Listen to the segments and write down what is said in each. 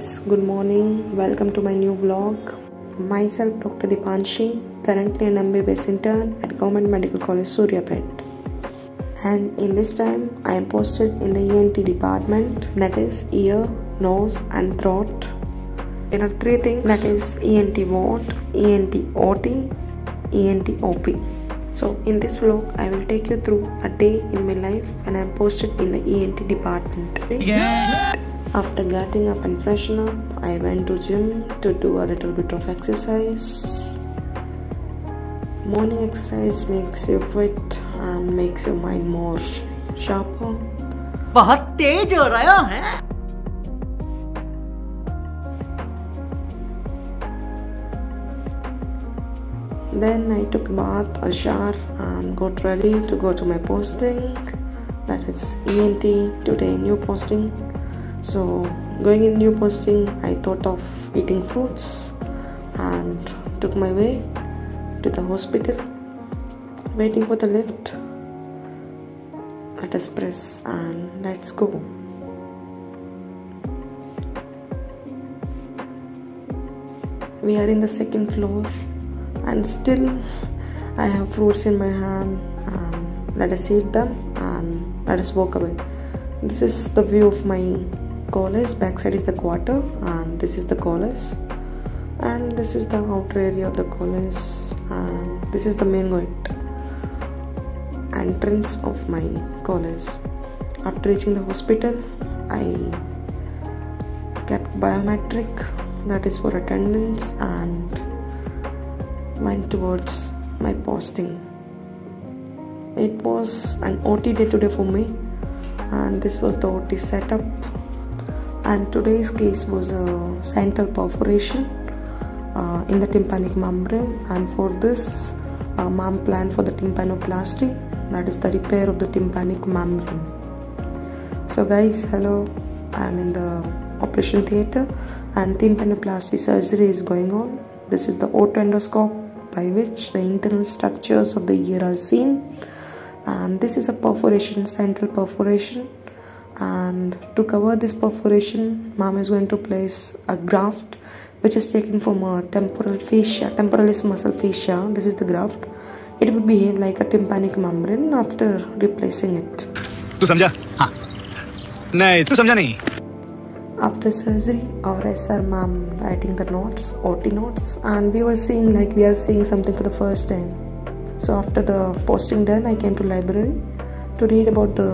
guys, good morning. Welcome to my new vlog. Myself, Dr. Dipanshi, currently an MBBS intern at Government Medical College Suryapet. And in this time, I am posted in the ENT department, that is ear, nose, and throat. There are three things that is ENT ward, ENT OT, ENT OP. So in this vlog, I will take you through a day in my life when I am posted in the ENT department. After getting up and freshen up, I went to gym to do a little bit of exercise. Morning exercise makes you fit and makes your mind more sharper. बहुत तेज हो रहा है Then I took a bath, a shower, and got ready to go to my posting. That is ENT today, new posting. So, going in new posting, I thought of eating fruits and took my way to the hospital, waiting for the lift. Let us press and let's go. We are in the second floor and still I have fruits in my hand and let us eat them and let us walk away. This is the view of my college, backside is the quarter and this is the college and this is the outer area of the college and this is the main gate entrance of my college. After reaching the hospital, I kept biometric that is for attendance and went towards my posting. It was an OT day today for me, and this was the OT setup. And today's case was a central perforation uh, in the tympanic membrane, and for this, uh, mom planned for the tympanoplasty, that is the repair of the tympanic membrane. So, guys, hello, I'm in the operation theater, and tympanoplasty surgery is going on. This is the otoendoscope by which the internal structures of the ear are seen and this is a perforation central perforation and to cover this perforation mom is going to place a graft which is taken from a temporal fascia temporalis muscle fascia. This is the graft. It will behave like a tympanic membrane after replacing it. tu samjha ha nahi tu samjha nahi after surgery our SR mom writing the notes OT notes and we were seeing like we are seeing something for the first time. So after the posting done I came to library to read about the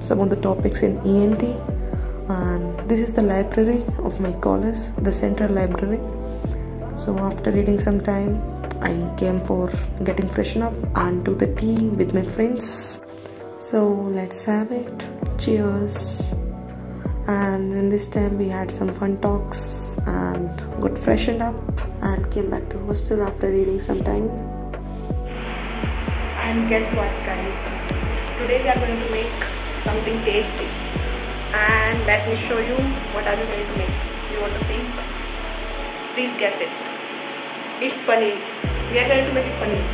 some of the topics in ENT and this is the library of my college the central library. So after reading some time I came for getting freshen up and do the tea with my friends. So let's have it. Cheers. And in this time we had some fun talks and got freshened up and came back to hostel after reading some time. And guess what, guys? Today we are going to make something tasty. And let me show you what are we going to make. You want to see? Please guess it. It's paneer. We are going to make it paneer.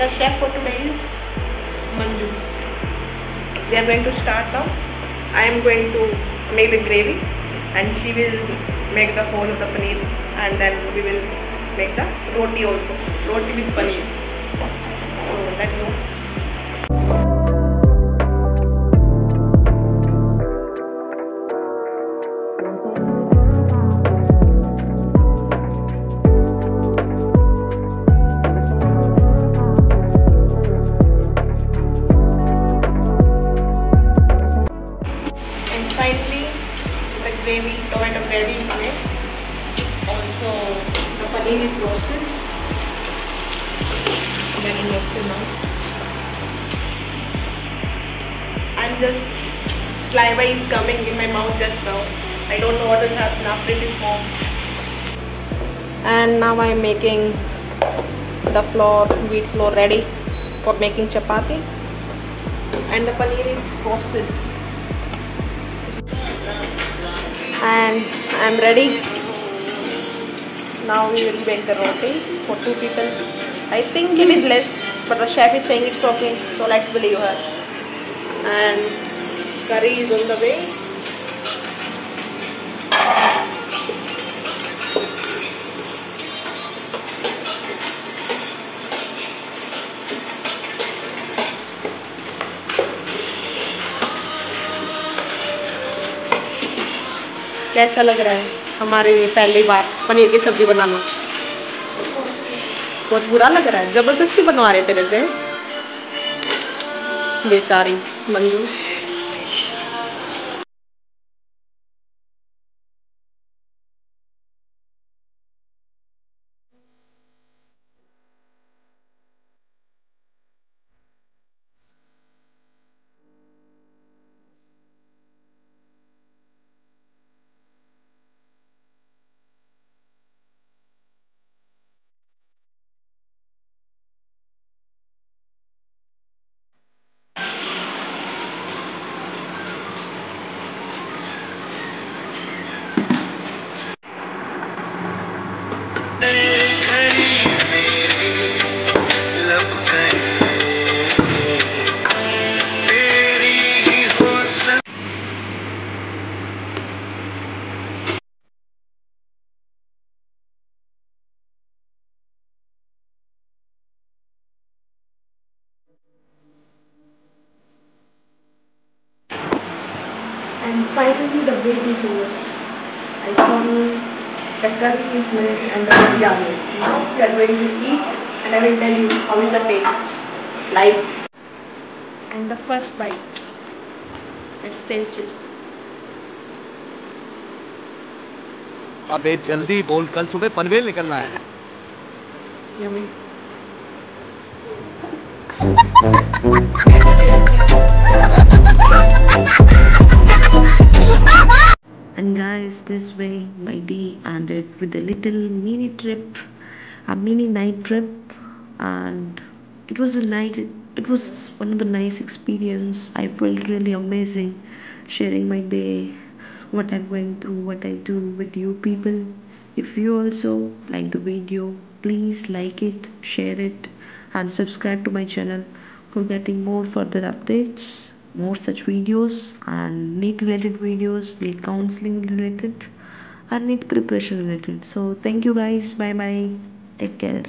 The chef for today is Manju. We are going to start now. I am going to make the gravy and she will make the whole of the paneer and then we will make the roti also. Roti with paneer. So let's go. Gravy, tomato gravy is made. Also, the paneer is roasted. Getting roasted now. I'm just saliva is coming in my mouth just now. I don't know what will happen after it is warm. And now I'm making the flour, wheat flour ready for making chapati. And the paneer is roasted. And I'm ready. Now we will make the roti for two people. I think it is less, but the chef is saying it's okay, so let's believe her. And curry is on the way. कैसा लग रहा है? हमारे पहली बार पनीर की सब्ज़ी बनाना। बहुत बुरा लग रहा है। ज़बरदस्ती बनवा रहे तेरे से। बेचारी, Manju. And finally the wait is over. I saw the curry is made and the biryani. Now we are going to eat and I will tell you how is the taste. Live. And the first bite. Let's taste it. अबे जल्दी बोल कल सुबह पनवेल निकलना है Yummy. And guys, this way my day ended with a little mini trip, a mini night trip, and it was a night. It was one of the nice experience. I felt really amazing sharing my day, what I went through, what I do with you people. If you also like the video, please like it, share it, and subscribe to my channel for getting more further updates more such videos and NEET related videos, NEET counseling related, and NEET preparation related. So, thank you guys. Bye bye. Take care.